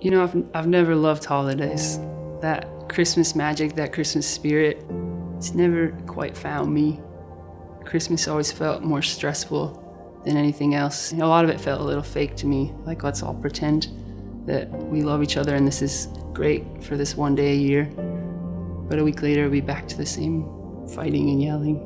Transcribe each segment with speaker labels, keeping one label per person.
Speaker 1: You know, I've, I've never loved holidays. That Christmas magic, that Christmas spirit, it's never quite found me. Christmas always felt more stressful than anything else. And a lot of it felt a little fake to me, like let's all pretend that we love each other and this is great for this one day a year. But a week later, we'll be back to the same fighting and yelling.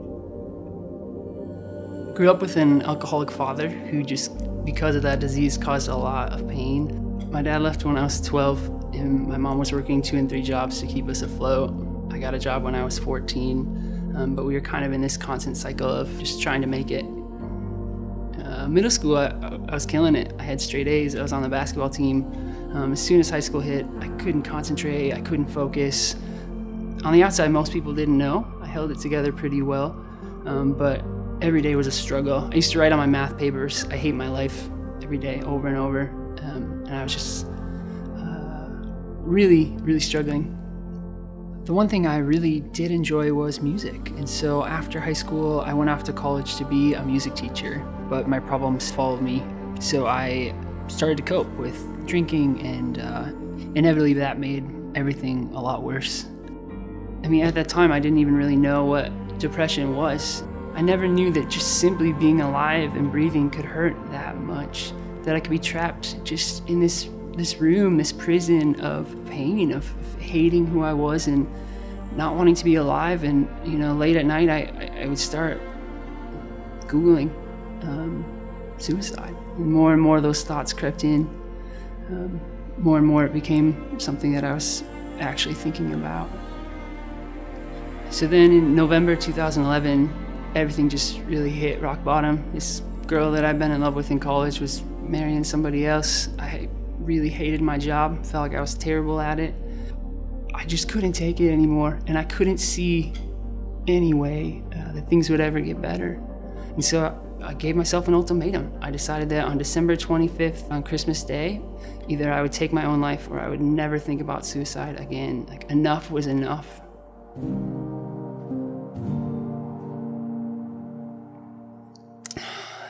Speaker 1: Grew up with an alcoholic father who just, because of that disease, caused a lot of pain. My dad left when I was 12, and my mom was working two and three jobs to keep us afloat. I got a job when I was 14, um, but we were kind of in this constant cycle of just trying to make it. Uh, middle school, I, I, was killing it. I had straight A's. I was on the basketball team. Um, as soon as high school hit, I couldn't concentrate. I couldn't focus. On the outside, most people didn't know. I held it together pretty well, um, but every day was a struggle. I used to write on my math papers, I hate my life every day, over and over um, and I was just uh, really, really struggling. The one thing I really did enjoy was music, and so after high school, I went off to college to be a music teacher, but my problems followed me, so I started to cope with drinking, and uh, inevitably that made everything a lot worse. I mean, at that time, I didn't even really know what depression was. I never knew that just simply being alive and breathing could hurt that much that I could be trapped just in this this room, this prison of pain, of, hating who I was and not wanting to be alive. And you know, late at night, I, I would start googling um, suicide, and more and more those thoughts crept in. Um, more and more, it became something that I was actually thinking about. So then, in November 2011, everything just really hit rock bottom. This girl that I'd been in love with in college was marrying somebody else. I really hated my job, felt like I was terrible at it. I just couldn't take it anymore, and I couldn't see any way uh, that things would ever get better. And so I gave myself an ultimatum. I decided that on December 25th, on Christmas Day, either I would take my own life or I would never think about suicide again. Like, enough was enough.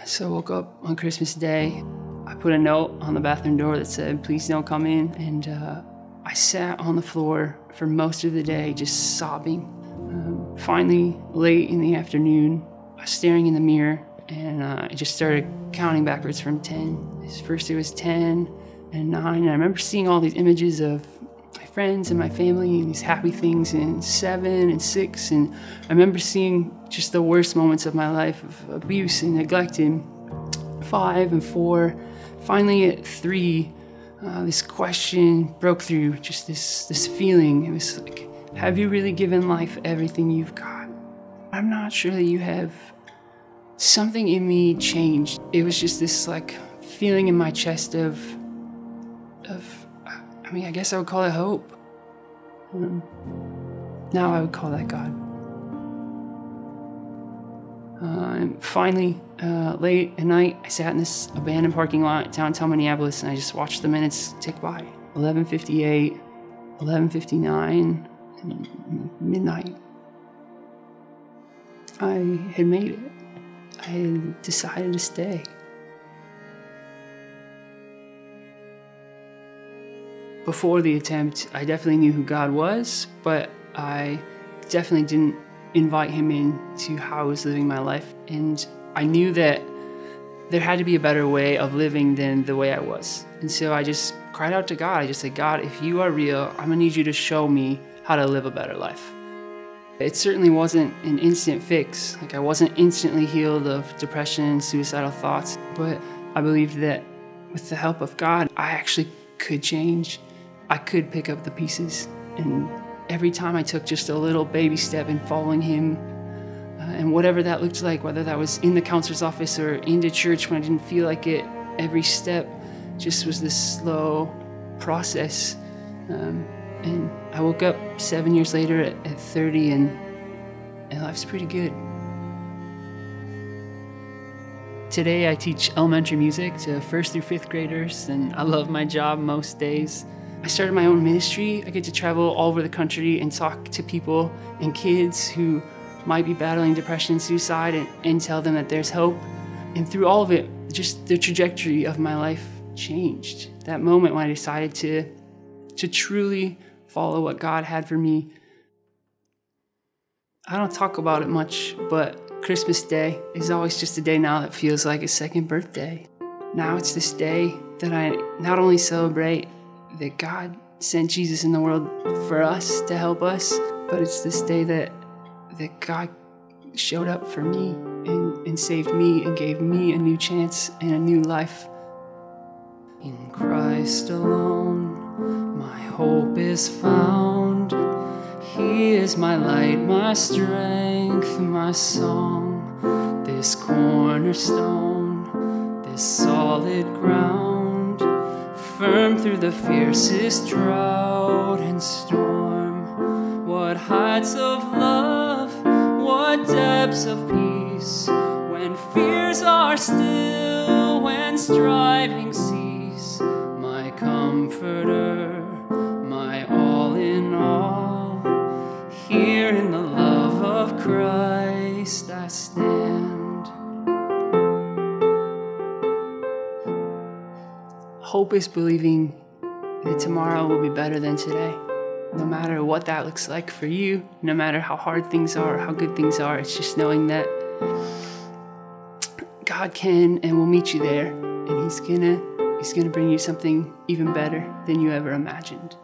Speaker 1: So I woke up on Christmas Day. I put a note on the bathroom door that said, please don't come in. And uh, I sat on the floor for most of the day just sobbing. Um, finally, late in the afternoon, I was staring in the mirror and uh, I just started counting backwards from 10. First it was 10 and 9. And I remember seeing all these images of my friends and my family and these happy things in 7 and 6. And I remember seeing just the worst moments of my life of abuse and neglect in 5 and 4 finally at three, uh, this question broke through, just this, this feeling. It was like, have you really given life everything you've got? I'm not sure that you have. Something in me changed. It was just this like feeling in my chest of, of, I mean, I guess I would call it hope. Um, now I would call that God. Uh, and finally, uh, late at night, I sat in this abandoned parking lot downtown Minneapolis, and I just watched the minutes tick by. 11:58, 11:59, midnight. I had made it. I had decided to stay. Before the attempt, I definitely knew who God was, but I definitely didn't invite him into how I was living my life. And I knew that there had to be a better way of living than the way I was. And so I just cried out to God. I just said, God, if you are real, I'm gonna need you to show me how to live a better life. It certainly wasn't an instant fix. Like I wasn't instantly healed of depression and suicidal thoughts, but I believed that with the help of God, I actually could change. I could pick up the pieces and every time I took just a little baby step in following him, uh, and whatever that looked like, whether that was in the counselor's office or into church when I didn't feel like it, every step just was this slow process. Um, and I woke up seven years later at, at 30, and, and life's pretty good. Today, I teach elementary music to first through fifth graders, and I love my job most days. I started my own ministry. I get to travel all over the country and talk to people and kids who might be battling depression and suicide and, and tell them that there's hope. And through all of it, just the trajectory of my life changed. That moment when I decided to, to truly follow what God had for me. I don't talk about it much, but Christmas Day is always just a day now that feels like a second birthday. Now it's this day that I not only celebrate that God sent Jesus in the world for us to help us, but it's this day that that God showed up for me and, and saved me and gave me a new chance and a new life. In Christ alone, my hope is found. He is my light, my strength, my song. This cornerstone, this solid ground, firm through the fiercest drought and storm. What heights of love, what depths of peace, when fears are still, when striving cease, my comforter, my all in all. Here in the love of Christ I stand. Hope is believing that tomorrow will be better than today. No matter what that looks like for you, no matter how hard things are, how good things are, it's just knowing that God can and will meet you there, and He's gonna He's gonna bring you something even better than you ever imagined.